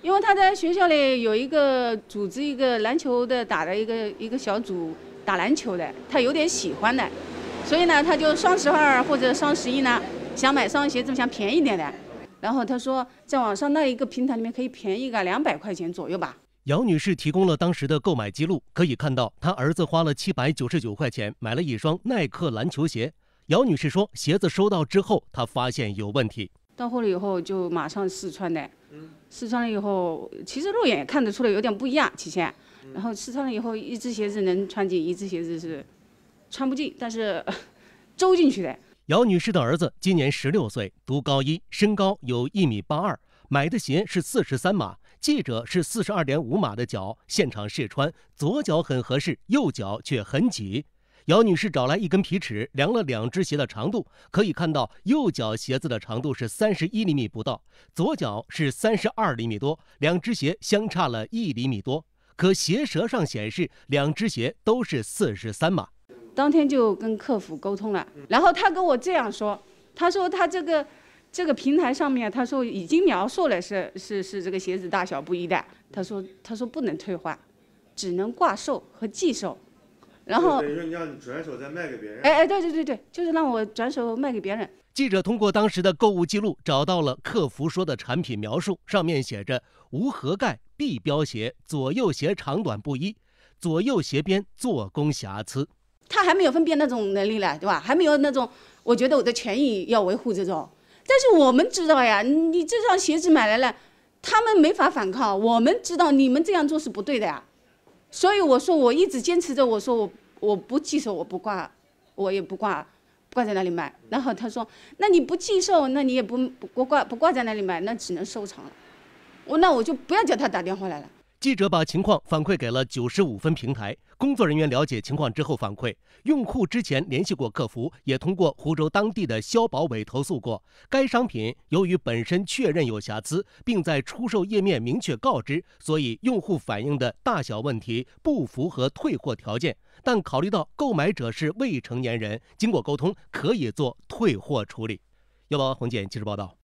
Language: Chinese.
因为他在学校里有一个组织一个篮球的打的一个一个小组打篮球的，他有点喜欢的，所以呢，他就双十二或者双十一呢，想买双鞋子想便宜点的，然后他说在网上那一个平台里面可以便宜个两百块钱左右吧。姚女士提供了当时的购买记录，可以看到她儿子花了七百九十九块钱买了一双耐克篮球鞋。姚女士说，鞋子收到之后，她发现有问题。到货了以后就马上试穿的，试穿了以后，其实肉眼也看得出来有点不一样，体现。然后试穿了以后，一只鞋子能穿进，一只鞋子是穿不进，但是 周进去的。姚女士的儿子今年十六岁，读高一，身高有一米八二，买的鞋是四十三码，记者是四十二点五码的脚，现场试穿，左脚很合适，右脚却很挤。姚女士找来一根皮尺，量了两只鞋的长度，可以看到右脚鞋子的长度是三十一厘米不到，左脚是三十二厘米多，两只鞋相差了一厘米多。可鞋舌上显示两只鞋都是四十三码。当天就跟客服沟通了，然后他跟我这样说，他说他这个这个平台上面，他说已经描述了是是是这个鞋子大小不一的，他说他说不能退换，只能挂售和寄售。然后等于说你让你转手再卖给别人。哎哎，对对对对，就是让我转手卖给别人。记者通过当时的购物记录找到了客服说的产品描述，上面写着无盒盖 B 标鞋，左右鞋长短不一，左右鞋边做工瑕疵。他还没有分辨那种能力呢，对吧？还没有那种，我觉得我的权益要维护这种。但是我们知道呀，你这双鞋子买来了，他们没法反抗。我们知道你们这样做是不对的呀。所以我说，我一直坚持着，我说我我不寄售，我不挂，我也不挂，挂在那里卖。然后他说，那你不寄售，那你也不不挂不挂在那里卖，那只能收藏了。我那我就不要叫他打电话来了。记者把情况反馈给了九十五分平台工作人员，了解情况之后反馈，用户之前联系过客服，也通过湖州当地的消保委投诉过。该商品由于本身确认有瑕疵，并在出售页面明确告知，所以用户反映的大小问题不符合退货条件。但考虑到购买者是未成年人，经过沟通可以做退货处理。幺八红姐记者报道。